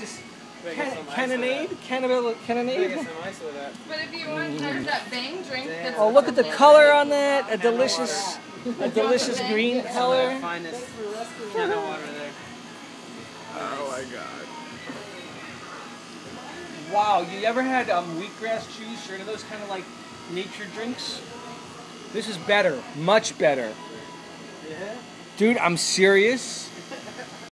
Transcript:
it's just Can- cannonade? Cannibal cannonade? But if you want, there's mm-hmm. that bang drink. That's Oh, look at the color on that. A delicious, a delicious green color. can. Oh my god. Wow, you ever had um, wheatgrass juice or any of those kind of like nature drinks? This is better, much better. Yeah? Dude, I'm serious.